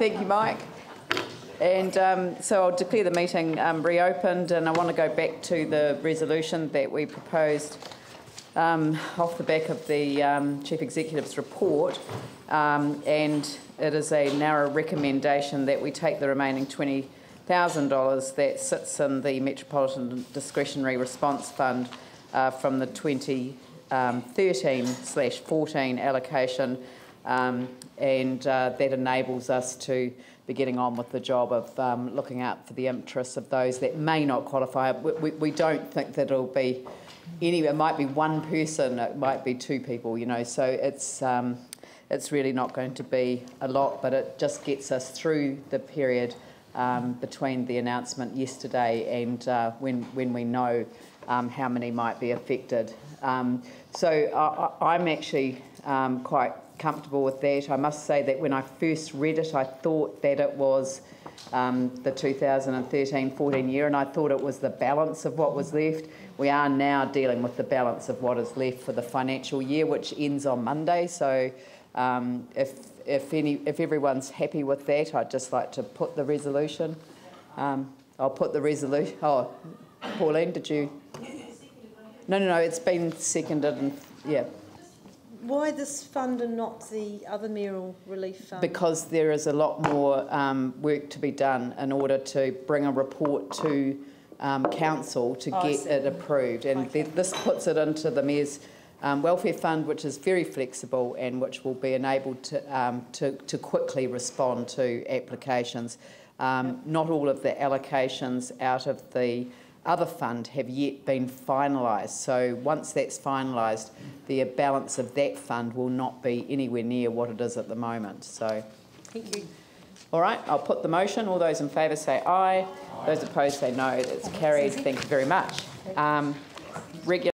Thank you, Mike. And um, so I'll declare the meeting um, reopened, and I want to go back to the resolution that we proposed um, off the back of the um, Chief Executive's report. Um, and it is a narrow recommendation that we take the remaining $20,000 that sits in the Metropolitan Discretionary Response Fund uh, from the 2013 14 allocation, um, and uh, that enables us to be getting on with the job of um, looking out for the interests of those that may not qualify. We, we, we don't think that it'll be any. It might be one person. It might be two people. You know, so it's. Um, it's really not going to be a lot, but it just gets us through the period um, between the announcement yesterday and uh, when, when we know um, how many might be affected. Um, so I, I'm actually um, quite comfortable with that. I must say that when I first read it, I thought that it was um, the 2013-14 year, and I thought it was the balance of what was left. We are now dealing with the balance of what is left for the financial year, which ends on Monday. So um, if, if, any, if everyone's happy with that, I'd just like to put the resolution. Um, I'll put the resolution. Oh, Pauline, did you? No, no, no, it's been seconded and, yeah. Why this fund and not the other mayoral relief fund? Because there is a lot more um, work to be done in order to bring a report to um, council to Oh, get it approved. And Okay. th- this puts it into the Mayor's um, Welfare Fund, which is very flexible and which will be enabled to, um, to, to quickly respond to applications. Um, not all of the allocations out of the other fund have yet been finalised. So once that's finalised, the balance of that fund will not be anywhere near what it is at the moment. So, Thank you. all right, I'll put the motion. All those in favour say aye. Those opposed say no. It's carried. Thank you very much. Um, regular